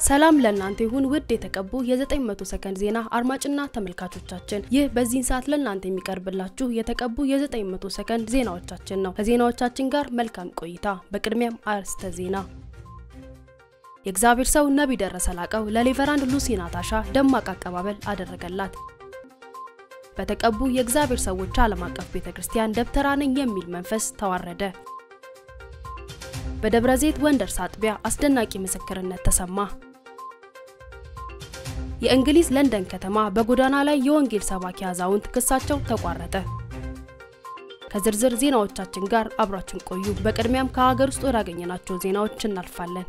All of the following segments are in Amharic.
ሰላም ለእናንተ ይሁን ውድ የተቀቡ የ900 ሰከንድ ዜና አድማጭና ተመልካቾቻችን፣ ይህ በዚህን ሰዓት ለእናንተ የሚቀርብላችሁ የተቀቡ የ900 ሰከንድ ዜናዎቻችን ነው። ከዜናዎቻችን ጋር መልካም ቆይታ። በቅድሚያም አርዕስተ ዜና። የእግዚአብሔር ሰው ነቢይ ደረሰ ላቀው ለሌቨራንድ ሉሲ ናታሻ ደማቅ አቀባበል አደረገላት። በተቀቡ የእግዚአብሔር ሰዎች ዓለም አቀፍ ቤተ ክርስቲያን ደብተራ ነኝ የሚል መንፈስ ተዋረደ። በደብረ ዘይት ወንደርስ አጥቢያ አስደናቂ ምስክርነት ተሰማ። የእንግሊዝ ለንደን ከተማ በጎዳና ላይ የወንጌል ሰባኪ አዛውንት ክሳቸው ተቋረጠ። ከዝርዝር ዜናዎቻችን ጋር አብራችን ቆዩ። በቅድሚያም ከሀገር ውስጥ ወዳገኘናቸው ዜናዎች እናልፋለን።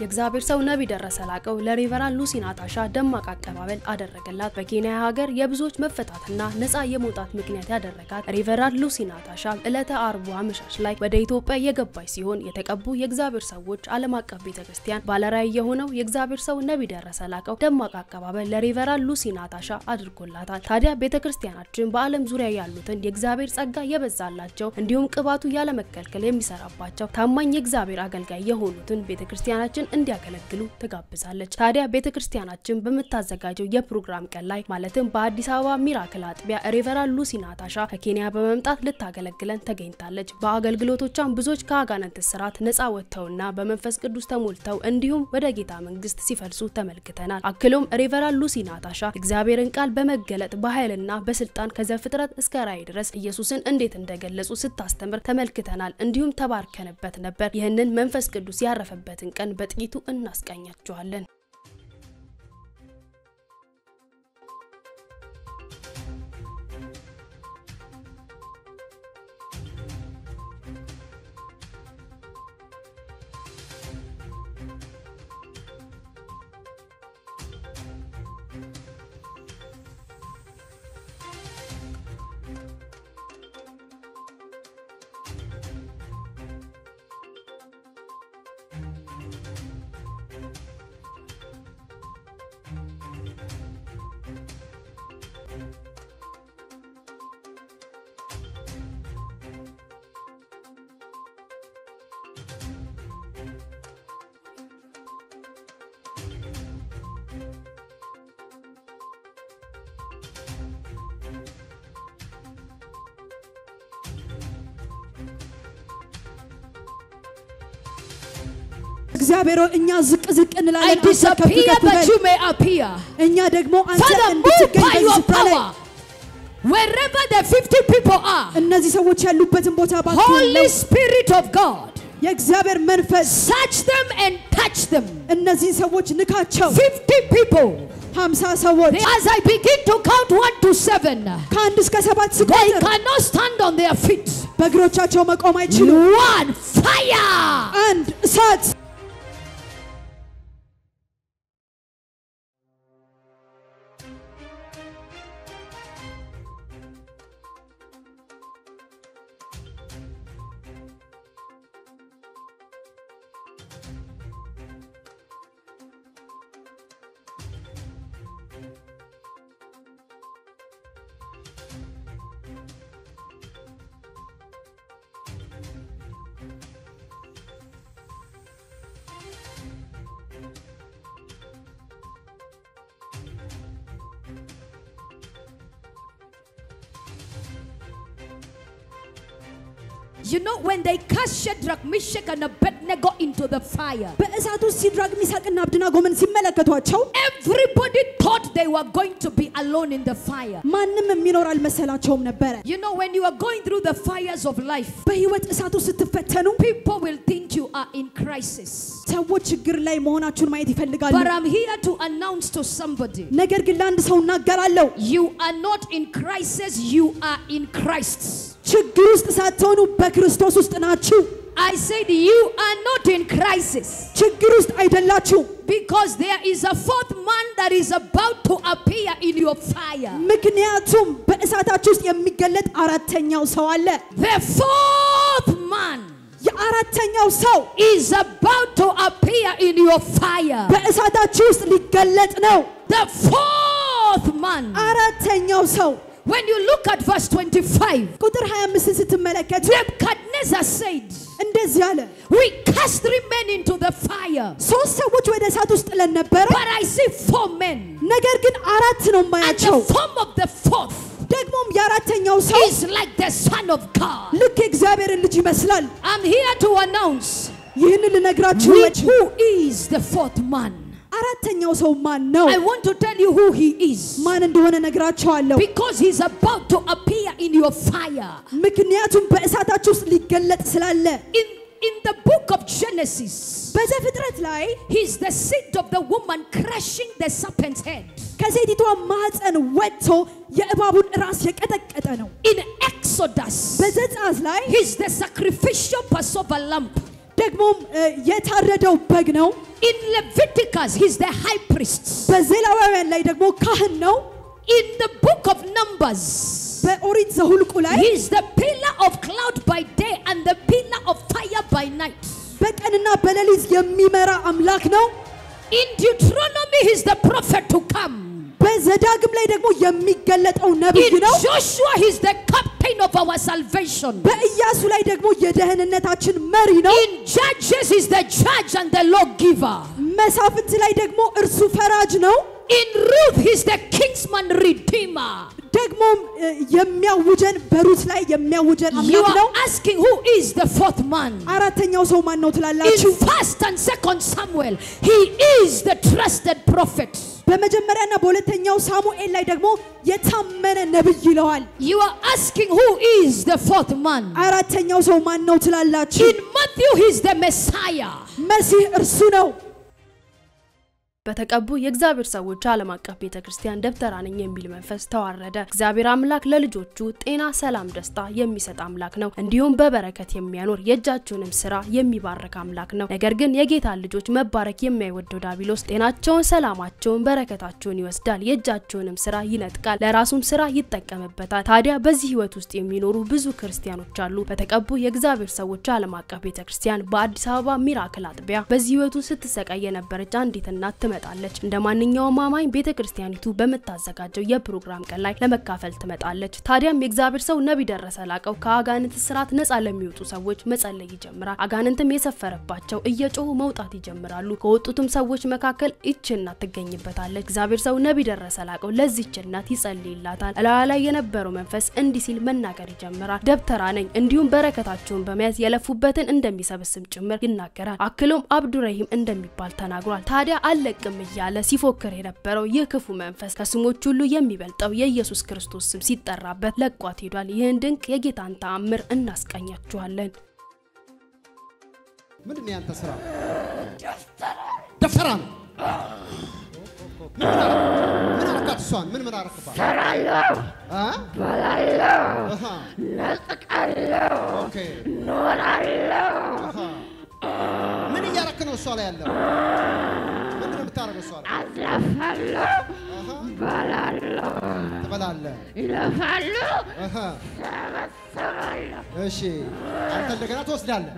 የእግዚአብሔር ሰው ነቢይ ደረሰ ላቀው ለሬቨራንድ ሉሲ ናታሻ ደማቅ አቀባበል አደረገላት። በኬንያ ሀገር የብዙዎች መፈታትና ነፃ የመውጣት ምክንያት ያደረጋት ሬቨራንድ ሉሲ ናታሻ ዕለተ አርቡ አመሻሽ ላይ ወደ ኢትዮጵያ የገባች ሲሆን የተቀቡ የእግዚአብሔር ሰዎች ዓለም አቀፍ ቤተ ክርስቲያን ባለራዕይ የሆነው የእግዚአብሔር ሰው ነቢይ ደረሰ ላቀው ደማቅ አቀባበል ለሬቨራንድ ሉሲ ናታሻ አድርጎላታል። ታዲያ ቤተ ክርስቲያናችን በዓለም ዙሪያ ያሉትን የእግዚአብሔር ጸጋ የበዛላቸው እንዲሁም ቅባቱ ያለመከልከል የሚሰራባቸው ታማኝ የእግዚአብሔር አገልጋይ የሆኑትን ቤተ ክርስቲያናችን እንዲያገለግሉ ትጋብዛለች። ታዲያ ቤተ ክርስቲያናችን በምታዘጋጀው የፕሮግራም ቀን ላይ ማለትም በአዲስ አበባ Miracle አጥቢያ ሬቨራንድ ሉሲ ናታሻ ከኬንያ በመምጣት ልታገለግለን ተገኝታለች። በአገልግሎቶቿም ብዙዎች ከአጋንንት እስራት ነፃ ወጥተውና በመንፈስ ቅዱስ ተሞልተው እንዲሁም ወደ ጌታ መንግስት ሲፈልሱ ተመልክተናል። አክሎም ሬቨራንድ ሉሲ ናታሻ እግዚአብሔርን ቃል በመገለጥ በኃይልና በስልጣን ከዘፍጥረት እስከ ራእይ ድረስ ኢየሱስን እንዴት እንደገለጹ ስታስተምር ተመልክተናል። እንዲሁም ተባርከንበት ነበር። ይህንን መንፈስ ቅዱስ ያረፈበትን ቀን በጥቂቱ እናስቃኛችኋለን። እግዚአብሔር እኛ ዝቅ ዝቅ እንላለን። አንተ ከፍ ከፍ በል።. እኛ ደግሞ አንተ Father, move እንድትገኝ by በዚህ your ስፍራ ላይ power. Wherever the 50 people are, እነዚህ ሰዎች ያሉበትን ቦታ እባክህ Holy Spirit of God, የእግዚአብሔር መንፈስ touch them and touch them. እነዚህን ሰዎች ንካቸው። 50 people. ሰዎች As I begin to count one to seven, ከአንድ እስከ ሰባት they ስቆጥር cannot stand on their feet. በእግሮቻቸው መቆም አይችሉም። One, fire. አንድ እሳት You know, when they cast Shadrach, Meshach, and Abednego into the fire, በእሳት ውስጥ ሲድራግ ሚሳቅና አብድናጎምን ሲመለከቷቸው everybody thought they were going to be alone in the fire. ማንም የሚኖር አልመሰላቸውም ነበረ። You know, when you are going through the fires of life, በህይወት እሳት ውስጥ ስትፈተኑ people will think you are in crisis. ሰዎች ችግር ላይ መሆናችሁን ማየት ይፈልጋሉ። But I'm here to announce to somebody ነገር ግን ለአንድ ሰው እናገራለሁ፣ you are not in crisis, you are in Christ. ችግር ውስጥ ሳትሆኑ በክርስቶስ ውስጥ ናችሁ። I said, You are not in crisis ችግር ውስጥ አይደላችሁ። because there is a fourth man that is about to appear in your fire. ምክንያቱም በእሳታችሁ ውስጥ የሚገለጥ አራተኛው ሰው አለ። The fourth man የአራተኛው ሰው is about to appear in your fire. በእሳታችሁ ውስጥ ሊገለጥ ነው። The fourth man. አራተኛው ሰው When you look at verse 25, ቁጥር 25ን ስትመለከቱ Nebuchadnezzar said, እንደዚህ አለ። We cast three men into the fire, ሶስት ሰዎች ወደ እሳት ውስጥ ጥለን ነበረ፣ but I see four men. ነገር ግን አራት ነው And የማያቸው። the form of the fourth ደግሞም የአራተኛው ሰው is like the Son of God. ልክ የእግዚአብሔርን ልጅ ይመስላል። I'm here to announce ይህንን ልነግራችሁ which, who is the fourth man. አራተኛው ሰው ማን ነው? I want to tell you who he is. ማን እንደሆነ ነግራቸዋለሁ። Because he's about to appear in your fire. ምክንያቱም በእሳታችሁ ውስጥ ሊገለጥ ስላለ In, in the book of Genesis, በዘፍጥረት ላይ he's the seed of the woman crushing the serpent's head. ከሴቲቷ ማህፀን ወጥቶ የእባቡን ራስ የቀጠቀጠ ነው። In Exodus, በዘጸአት ላይ he's the sacrificial Passover lamb. ደግሞም እ፣ የታረደው በግ ነው። In Leviticus, he's the high priest. በዘሌዋውያን ላይ ደግሞ ካህን ነው። In the book of Numbers, በኦሪት ዘሁልቁ ላይ he's the pillar of cloud by day and the pillar of fire by night. በቀንና በሌሊት የሚመራ አምላክ ነው። In Deuteronomy, he's the prophet to come. በዘዳግም ላይ ደግሞ የሚገለጠው ነቢይ In ነው። Joshua, he's the captain of our salvation. በኢያሱ ላይ ደግሞ የደህንነታችን መሪ ነው። In Judges, he's the judge and the lawgiver. መሳፍንት ላይ ደግሞ እርሱ ፈራጅ ነው። In Ruth, he's the kinsman redeemer. ደግሞም እ፣ የሚያውጀን በሩት ላይ የሚያውጀን አምላክ ነው። asking who is the fourth man? አራተኛው ሰው ማን ነው In ትላላችሁ? first and second Samuel, he is the trusted prophet. በመጀመሪያና በሁለተኛው ሳሙኤል ላይ ደግሞ የታመነ ነብይ ይለዋል። You are asking who is the fourth man? አራተኛው ሰው ማን ነው ትላላችሁ? In Matthew, he's the Messiah. መሲህ እርሱ ነው። በተቀቡ የእግዚአብሔር ሰዎች ዓለም አቀፍ ቤተ ክርስቲያን ደብተራ ነኝ የሚል መንፈስ ተዋረደ። እግዚአብሔር አምላክ ለልጆቹ ጤና፣ ሰላም፣ ደስታ የሚሰጥ አምላክ ነው። እንዲሁም በበረከት የሚያኖር የእጃቸውንም ስራ የሚባርክ አምላክ ነው። ነገር ግን የጌታን ልጆች መባረክ የማይወደው ዳቢሎስ ጤናቸውን፣ ሰላማቸውን፣ በረከታቸውን ይወስዳል፣ የእጃቸውንም ስራ ይነጥቃል፣ ለራሱም ስራ ይጠቀምበታል። ታዲያ በዚህ ህይወት ውስጥ የሚኖሩ ብዙ ክርስቲያኖች አሉ። በተቀቡ የእግዚአብሔር ሰዎች ዓለም አቀፍ ቤተ ክርስቲያን በአዲስ አበባ Miracle አጥቢያ በዚህ ህይወቱ ስትሰቃይ የነበረች አንዲት እናት ትመጣለች። እንደ ማንኛውም አማኝ ቤተ ክርስቲያኒቱ በምታዘጋጀው የፕሮግራም ቀን ላይ ለመካፈል ትመጣለች። ታዲያም የእግዚአብሔር ሰው ነቢይ ደረሰ ላቀው ከአጋንንት ስርዓት ነፃ ለሚወጡ ሰዎች መጸለይ ይጀምራል። አጋንንትም የሰፈረባቸው እየጮሁ መውጣት ይጀምራሉ። ከወጡትም ሰዎች መካከል ይች እናት ትገኝበታለች። እግዚአብሔር ሰው ነቢይ ደረሰ ላቀው ለዚች እናት ይጸልይላታል። እላዋ ላይ የነበረው መንፈስ እንዲህ ሲል መናገር ይጀምራል። ደብተራ ነኝ፣ እንዲሁም በረከታቸውን በመያዝ የለፉበትን እንደሚሰበስብ ጭምር ይናገራል። አክሎም አብዱረሂም እንደሚባል ተናግሯል። ታዲያ አለቅም እያለ ሲፎክር የነበረው ይህ ክፉ መንፈስ ከስሞች ሁሉ የሚበልጠው የኢየሱስ ክርስቶስ ስም ሲጠራበት ለቋት ሄዷል። ይህን ድንቅ የጌታን ተአምር እናስቃኛችኋለን። ምንድን ነው ያንተ ስራ? ደብተራ ነው። ምን አረካት? እሷን ምን ምን አረክባት? ሰራለሁ፣ አ? በላለሁ፣ ነጥቃለሁ፣ okay፣ ኖራለሁ። ምን እያረክ ነው እሷ ላይ ያለው? አሃ፣ በላለሁ፣ ትበላለህ። አሃ፣ ሰበስባለሁ፣ እሺ። አንተ እንደገና ትወስዳለህ።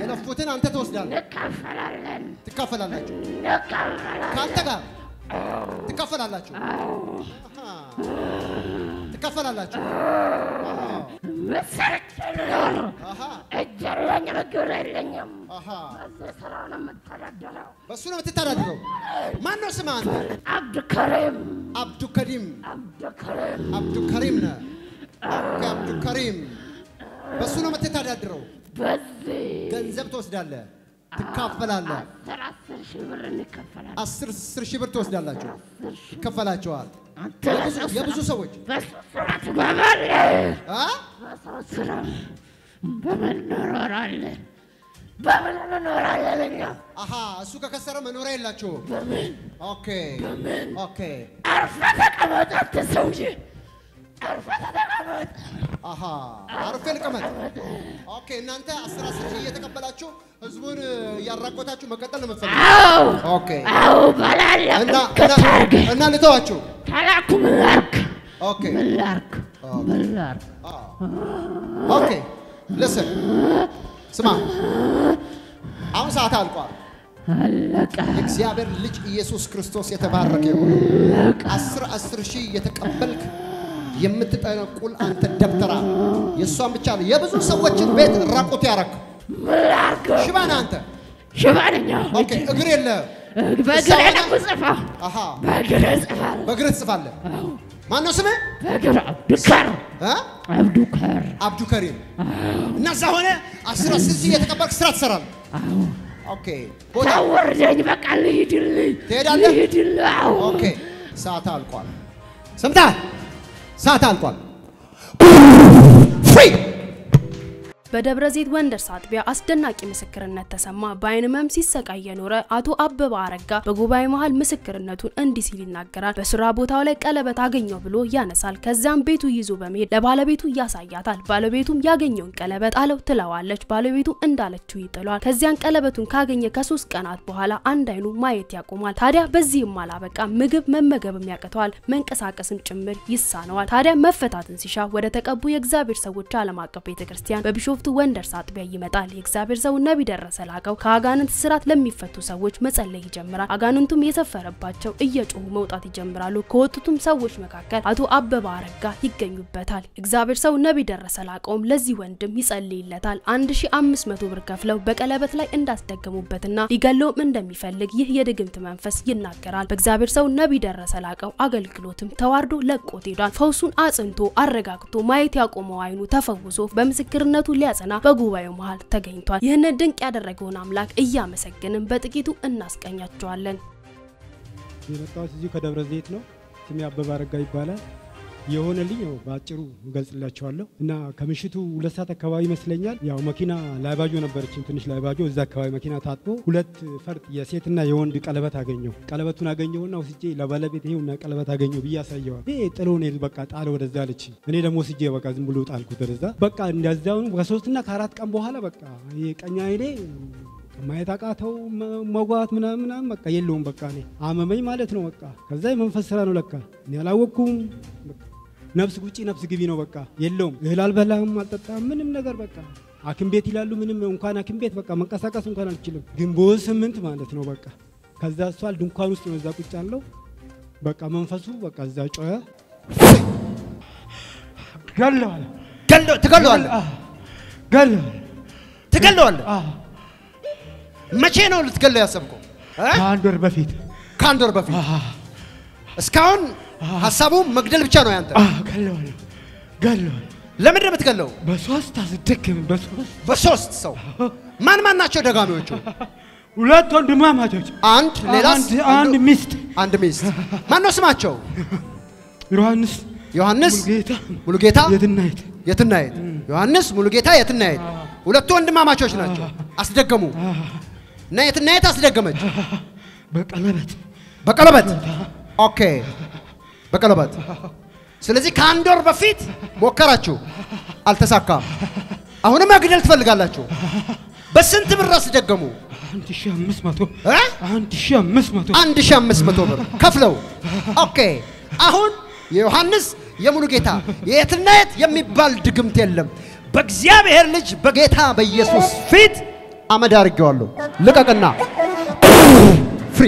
የለፉትን አንተ ትወስዳለህ። እንካፈላለን፣ ትካፈላላችሁ። እንካፈላለን። ከአንተ ጋር ትካፈላላችሁ። ምስርቅ ልኖር፣ አሃ፣ እጅ የለኝም፣ በዚህ ስራ ነው የምተዳደረው። በእሱ ነው የምትተዳድረው። ማን ነው ስምህ አንተ? አብዱከሪም አብዱከሪም አብዱከሪም አብዱከሪም ነህ። አብዱከሪም በእሱ ነው የምትተዳድረው። በዚህ ገንዘብ ትወስዳለህ፣ ትካፈላለህ። አስር አስር ሺህ ብር ትወስዳላችሁ፣ ይከፈላቸዋል። አንተ የብዙ- ሰዎች በምን እንኖራለን? በምን እንኖራለን እኛ? እሱ ከከሰረ መኖሪያ የላችሁም። okay okay አርፈህ ተቀመጥ አንተ ሰውዬ፣ አርፈህ ተቀመጥ። አርፌ ልቀመጥ። okay እናንተ አስር አስር ሺህ እየተቀበላችሁ ህዝቡን እያራቆታችሁ መቀጠል ነው የምትፈልጉት? አዎ okay አዎ፣ እና አድርገህ እና ልተዋችሁ። ተላኩ። ምን ላድርግ? okay? ምን ላድርግ? okay ልስን ስማ፣ አሁን ሰዓት አልቋል። አለቀ። የእግዚአብሔር ልጅ ኢየሱስ ክርስቶስ የተባረከ ይሁን። አስር አስር ሺህ እየተቀበልክ የምትጠነቁል አንተ ደብተራ የእሷን ብቻ ነው የብዙ ሰዎችን ቤት ራቁት ያረክ ምን ላድርግ? ሽባ ነህ አንተ። ሽባ ነኝ። okay እግር የለህም። በእግሬ ነው የምጽፈው። አሃ በእግሬ እጽፋለሁ። በእግርህ ትጽፋለህ። ማነው ስምህ? በእግሬ አብዱከር? አብዱከር አብዱ ከሪም እና እዛ ሆነ አስር አስር እየተቀበልክ ስራ ትሰራለህ። okay ታወርደኝ። በቃ ልሂድልኝ፣ ትሄዳለህ? ልሂድልህ። okay ሰዓት አልቋል። ሰምተሃል? ሰዓት አልቋል። free በደብረ ዘይት Wonders አጥቢያ አስደናቂ ምስክርነት ተሰማ። በአይን ህመም ሲሰቃይ የኖረ አቶ አበባ አረጋ በጉባኤ መሀል ምስክርነቱን እንዲህ ሲል ይናገራል። በስራ ቦታው ላይ ቀለበት አገኘው ብሎ ያነሳል። ከዚያም ቤቱ ይዞ በመሄድ ለባለቤቱ ያሳያታል። ባለቤቱም ያገኘውን ቀለበት ጣለው ትለዋለች። ባለቤቱ እንዳለችው ይጥለዋል። ከዚያን ቀለበቱን ካገኘ ከሶስት ቀናት በኋላ አንድ አይኑ ማየት ያቆማል። ታዲያ በዚህም አላበቃ ምግብ መመገብም ያቅተዋል፣ መንቀሳቀስም ጭምር ይሳነዋል። ታዲያ መፈታትን ሲሻ ወደ ተቀቡ የእግዚአብሔር ሰዎች ዓለም አቀፍ ቤተክርስቲያን በቢሾፍቱ ወንደርስ አጥቢያ ይመጣል። የእግዚአብሔር ሰው ነቢይ ደረሰ ላቀው ከአጋንንት ስራት ለሚፈቱ ሰዎች መጸለይ ይጀምራል። አጋንንቱም የሰፈረባቸው እየጮሁ መውጣት ይጀምራሉ። ከወጡትም ሰዎች መካከል አቶ አበባ አረጋ ይገኙበታል። እግዚአብሔር ሰው ነቢይ ደረሰ ላቀውም ለዚህ ወንድም ይጸልይለታል። 1500 ብር ከፍለው በቀለበት ላይ እንዳስደገሙበትና ሊገለውም እንደሚፈልግ ይህ የድግምት መንፈስ ይናገራል። በእግዚአብሔር ሰው ነቢይ ደረሰ ላቀው አገልግሎትም ተዋርዶ ለቆት ሄዷል። ፈውሱን አጽንቶ አረጋግቶ ማየት ያቆመው አይኑ ተፈውሶ በምስክርነቱ ሊያጸና በጉባኤው መሃል ተገኝቷል። ይህንን ድንቅ ያደረገውን አምላክ እያመሰገንን በጥቂቱ እናስቀኛቸዋለን። የመጣሁት እዚሁ ከደብረ ዘይት ነው። ስሜ አበባ አረጋ ይባላል። የሆነልኝ በአጭሩ እገልጽላቸዋለሁ እና ከምሽቱ ሁለት ሰዓት አካባቢ ይመስለኛል። ያው መኪና ላይባጆ ነበረችን፣ ትንሽ ላይባጆ። እዛ አካባቢ መኪና ታጥቦ ሁለት ፈርጥ የሴትና የወንድ ቀለበት አገኘው። ቀለበቱን አገኘውና ወስጄ ለባለቤት ይሄውና ቀለበት አገኘው ብዬ አሳየዋል። ይሄ ጥሎ እኔ በቃ ጣለ ወደዛ አለች። እኔ ደግሞ ወስጄ በቃ ዝም ብሎ ጣልኩት ወደዛ። በቃ እንደዚያውኑ ከሶስትና ከአራት ቀን በኋላ በቃ ቀኝ አይኔ ማየት አቃተው መጓት ምናምን ምናምን በቃ የለውም። በቃ እኔ አመመኝ ማለት ነው። በቃ ከዛ የመንፈስ ስራ ነው ለካ እኔ አላወቅኩም። ነፍስ ውጪ ነፍስ ግቢ ነው። በቃ የለውም። እህል አልበላም አልጠጣም ምንም ነገር በቃ ሐኪም ቤት ይላሉ። ምንም እንኳን ሐኪም ቤት በቃ መንቀሳቀስ እንኳን አልችልም። ግንቦት ስምንት ማለት ነው በቃ ከዛ እሷል ድንኳን ውስጥ ነው እዛ ቁጭ ያለው በቃ መንፈሱ በቃ እዛ ጮኸ። ገለዋል ገለ- ትገለዋለህ ገለዋል ትገለዋለህ። መቼ ነው ልትገለው ያሰብከው? ከአንድ ወር በፊት ከአንድ ወር በፊት። እስካሁን ሀሳቡ መግደል ብቻ ነው ያንተ። ገለዋል ገለዋል ለምንድን የምትገለው? በሶስት አስደክም በሶስት በሶስት ሰው ማን ማን ናቸው ደጋሚዎቹ? ሁለት ወንድማማቾች አንድ ሌላስ? አንድ ሚስት አንድ ሚስት። ማን ነው ስማቸው? ዮሐንስ ዮሐንስ ሙሉጌታ ሙሉጌታ የትናየት የትናየት። ዮሐንስ ሙሉጌታ የትናየት። ሁለቱ ወንድማማቾች ናቸው። አስደገሙ እና የትናየት አስደገመች በቀለበት በቀለበት። okay በቀለበት። ስለዚህ ከአንድ ወር በፊት ሞከራችሁ፣ አልተሳካም። አሁንም መግደል ትፈልጋላችሁ። በስንት ብር አስደገሙ? አንድ ሺህ አምስት መቶ? አንድ ሺህ አምስት ብር ከፍለው። okay አሁን የዮሐንስ የሙሉጌታ የየትናየት የሚባል ድግምት የለም። በእግዚአብሔር ልጅ በጌታ በኢየሱስ ፊት አመድ አድርጌዋለሁ። ልቀቅና free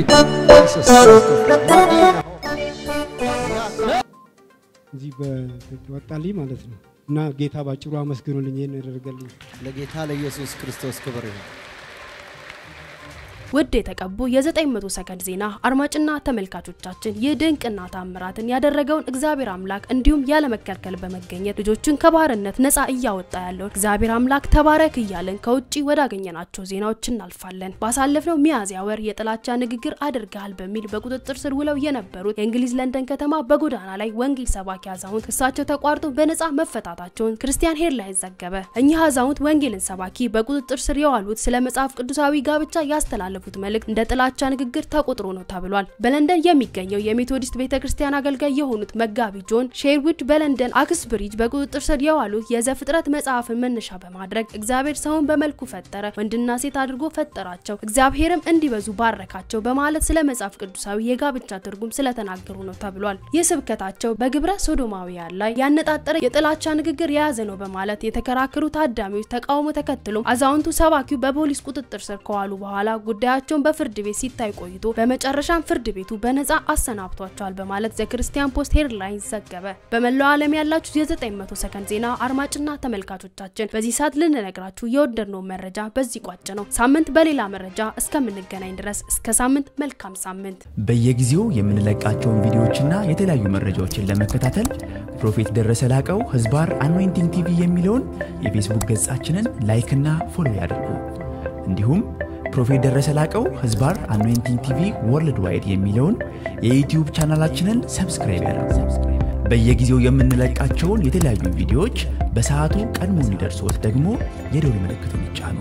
እዚህ በወጣልኝ ማለት ነው እና ጌታ ባጭሩ አመስግኑልኝ ይህን ያደረገልኝ ለጌታ ለኢየሱስ ክርስቶስ ክብር ይሁን። ውድ የተቀቡ የ900 ሰከንድ ዜና አድማጭና ተመልካቾቻችን ይህ ድንቅና ታምራትን ያደረገውን እግዚአብሔር አምላክ እንዲሁም ያለመከልከል በመገኘት ልጆቹን ከባርነት ነፃ እያወጣ ያለውን እግዚአብሔር አምላክ ተባረክ እያለን ከውጭ ወዳገኘናቸው ዜናዎች እናልፋለን። ባሳለፍነው ሚያዝያ ወር የጥላቻ ንግግር አድርገሃል በሚል በቁጥጥር ስር ውለው የነበሩት የእንግሊዝ ለንደን ከተማ በጎዳና ላይ ወንጌል ሰባኪ አዛውንት ክሳቸው ተቋርጦ በነፃ መፈታታቸውን Christian Headlines ዘገበ። እኚህ አዛውንት ወንጌልን ሰባኪ በቁጥጥር ስር የዋሉት ስለ መጽሐፍ ቅዱሳዊ ጋብቻ ያስተላለፉት መልእክት እንደ ጥላቻ ንግግር ተቆጥሮ ነው ተብሏል። በለንደን የሚገኘው የሜቶዲስት ቤተክርስቲያን አገልጋይ የሆኑት መጋቢ ጆን ሼርዊድ በለንደን አክስብሪጅ በቁጥጥር ስር የዋሉት የዘፍጥረት መጽሐፍን መነሻ በማድረግ እግዚአብሔር ሰውን በመልኩ ፈጠረ፣ ወንድና ሴት አድርጎ ፈጠራቸው፣ እግዚአብሔርም እንዲበዙ ባረካቸው በማለት ስለ መጽሐፍ ቅዱሳዊ የጋብቻ ትርጉም ስለተናገሩ ነው ተብሏል። ይህ ስብከታቸው በግብረ ሶዶማውያን ላይ ያነጣጠረ የጥላቻ ንግግር የያዘ ነው በማለት የተከራከሩ ታዳሚዎች ተቃውሞ ተከትሎም አዛውንቱ ሰባኪው በፖሊስ ቁጥጥር ስር ከዋሉ በኋላ ጉዳይ ጉዳያቸውን በፍርድ ቤት ሲታይ ቆይቶ በመጨረሻም ፍርድ ቤቱ በነጻ አሰናብቷቸዋል በማለት The Christian Post Headlines ዘገበ። በመላው ዓለም ያላችሁ የ900 ሰከንድ ዜና አድማጭና ተመልካቾቻችን በዚህ ሰዓት ልንነግራችሁ የወደድነው መረጃ በዚህ ቋጭ ነው። ሳምንት በሌላ መረጃ እስከምንገናኝ ድረስ እስከ ሳምንት መልካም ሳምንት። በየጊዜው የምንለቃቸውን ቪዲዮዎችና የተለያዩ መረጃዎችን ለመከታተል Prophet ደረሰ ላቀው ህዝባር Anointing TV የሚለውን የፌስቡክ ገጻችንን like ና follow ያድርጉ። እንዲሁም Prophet ደረሰ ላቀው ህዝባር Anointing TV Worldwide የሚለውን የዩትዩብ ቻናላችንን subscribe ያድርጉ። በየጊዜው የምንለቃቸውን የተለያዩ ቪዲዮዎች በሰዓቱ ቀድሞ እንዲደርሶት ደግሞ የደውል ምልክቱን ይጫኑ።